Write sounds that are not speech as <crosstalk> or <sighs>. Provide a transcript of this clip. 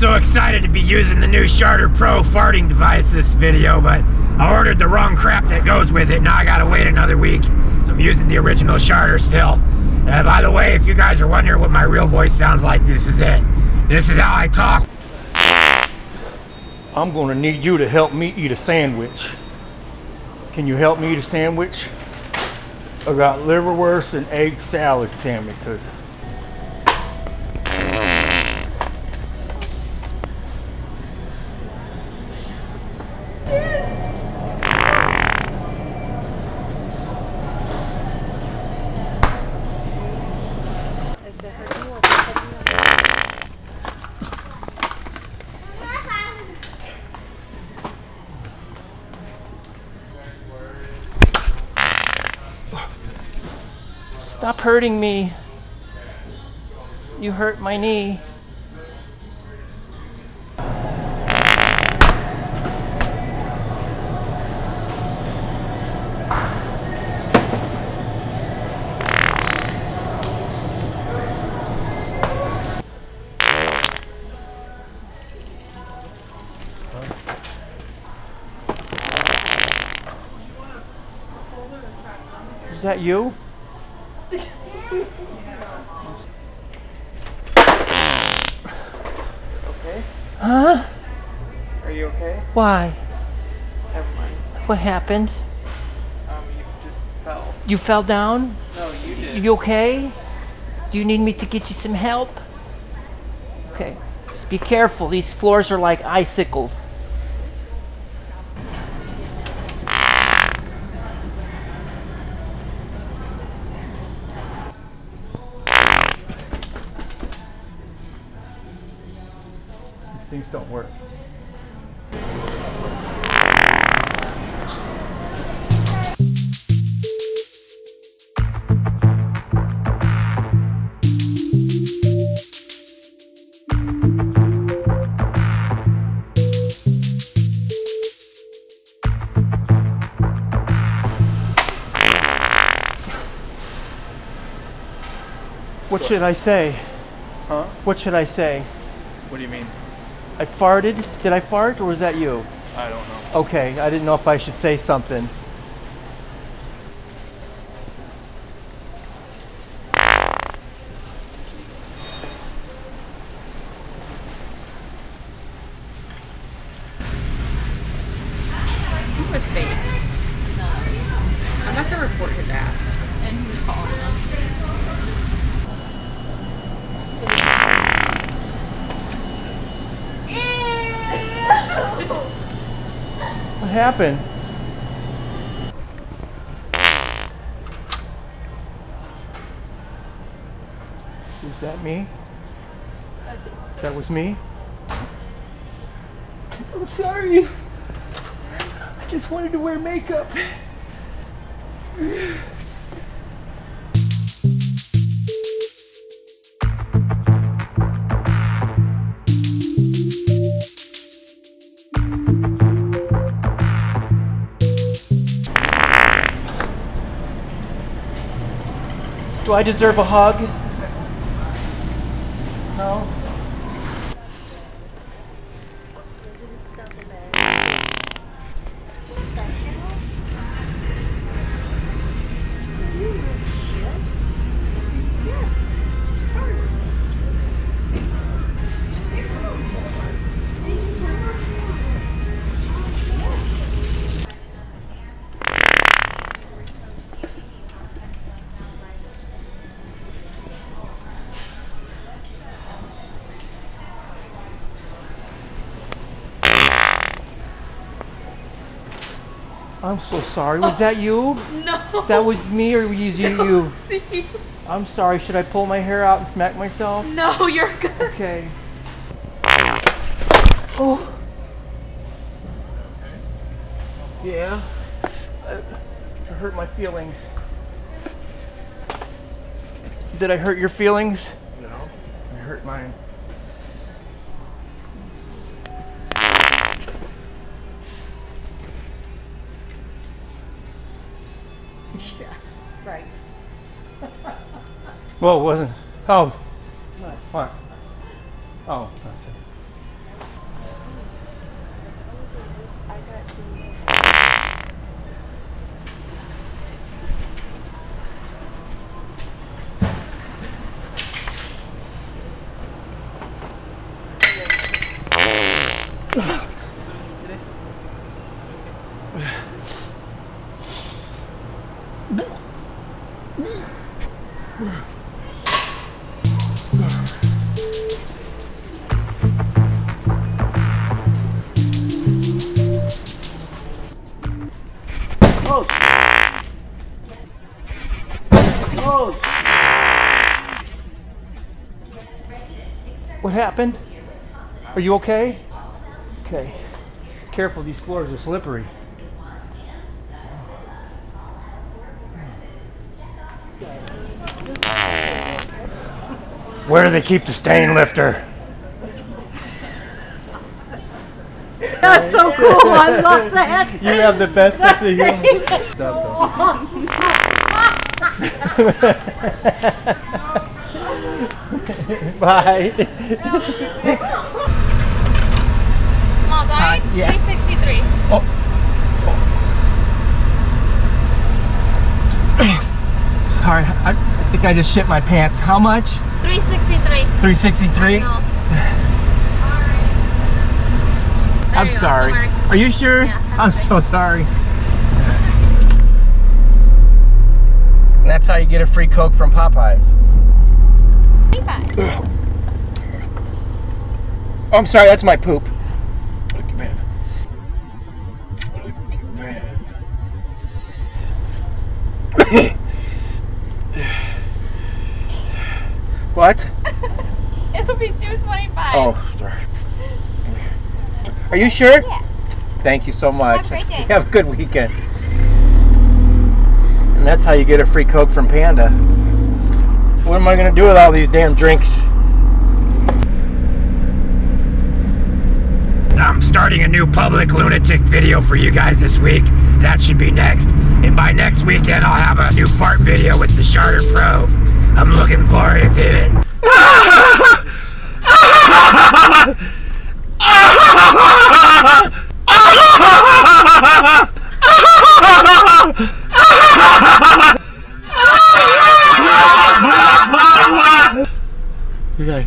so excited to be using the new Sharter Pro farting device this video, but I ordered the wrong crap that goes with it. Now I gotta wait another week. So I'm using the original Sharter still. Uh, by the way, if you guys are wondering what my real voice sounds like, this is it. This is how I talk. I'm gonna need you to help me eat a sandwich. Can you help me eat a sandwich? I got liverwurst and egg salad sandwiches. Stop hurting me. You hurt my knee. Is that you? Okay? Huh? Are you okay? Why? Never mind. What happened? Um, you just fell. You fell down? No, you did. You okay? Do you need me to get you some help? Okay. Just be careful. These floors are like icicles. Things don't work. What should I say? Huh? What should I say? What do you mean? I farted? Did I fart or was that you? I don't know. Okay, I didn't know if I should say something. He was fake. I'm about to report his ass. And he was calling them. Happened? Was that me? That was me? I'm sorry. I just wanted to wear makeup. Do I deserve a hug? No. I'm so sorry. Was that you? <laughs> No. That was me or was you? you? I'm sorry. Should I pull my hair out and smack myself? no, you're good. Okay. Oh. Yeah. Uh, I, I hurt my feelings. Did I hurt your feelings? No. I hurt mine. <laughs> Yeah. Right. Well, it wasn't. Oh. What? Oh. What happened? Are you okay? Okay. Careful, these floors are slippery. Where do they keep the stain lifter? That's so cool. I love that. You have the best sense of humor. Stop. <laughs> Bye. Small guy, Uh, yeah. 363. <clears throat> <clears throat> Sorry, I think I just shit my pants. How much? 363. 363? No. <sighs> There I'm you go, sorry. Are you sure? Yeah, I'm okay. so sorry. And that's how you get a free Coke from Popeyes. 25. Oh, <sighs> I'm sorry, that's my poop. What? <laughs> It'll be 225. Oh, sorry. Are you sure? Yeah. Thank you so much. Have a great day. <laughs> Have a good weekend. And that's how you get a free Coke from Panda. What am I going to do with all these damn drinks? I'm starting a new public lunatic video for you guys this week. That should be next. And by next weekend, I'll have a new fart video with the Sharter Pro. I'm looking forward to it. <laughs> Okay.